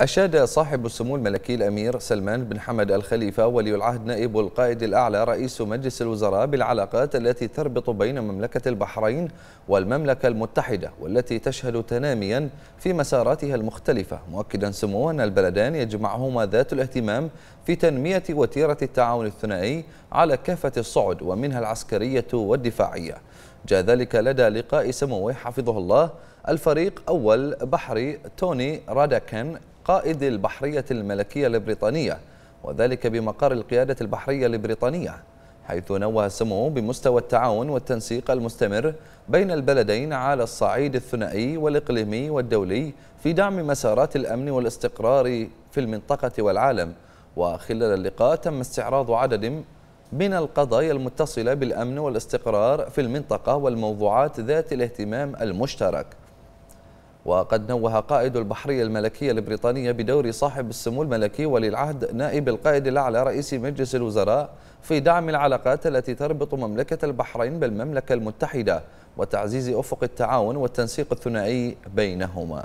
أشاد صاحب السمو الملكي الأمير سلمان بن حمد الخليفة ولي العهد نائب القائد الأعلى رئيس مجلس الوزراء بالعلاقات التي تربط بين مملكة البحرين والمملكة المتحدة والتي تشهد تناميا في مساراتها المختلفة مؤكدا سموه أن البلدان يجمعهما ذات الاهتمام في تنمية وتيرة التعاون الثنائي على كافة الصعد ومنها العسكرية والدفاعية. جاء ذلك لدى لقاء سموه حفظه الله الفريق أول بحري توني راداكن قائد البحرية الملكية البريطانية وذلك بمقر القيادة البحرية البريطانية حيث نوه سمو بمستوى التعاون والتنسيق المستمر بين البلدين على الصعيد الثنائي والإقليمي والدولي في دعم مسارات الأمن والاستقرار في المنطقة والعالم. وخلال اللقاء تم استعراض عدد من القضايا المتصلة بالأمن والاستقرار في المنطقة والموضوعات ذات الاهتمام المشترك. وقد نوه قائد البحرية الملكية البريطانية بدور صاحب السمو الملكي ولي العهد نائب القائد الأعلى رئيس مجلس الوزراء في دعم العلاقات التي تربط مملكة البحرين بالمملكة المتحدة وتعزيز أفق التعاون والتنسيق الثنائي بينهما.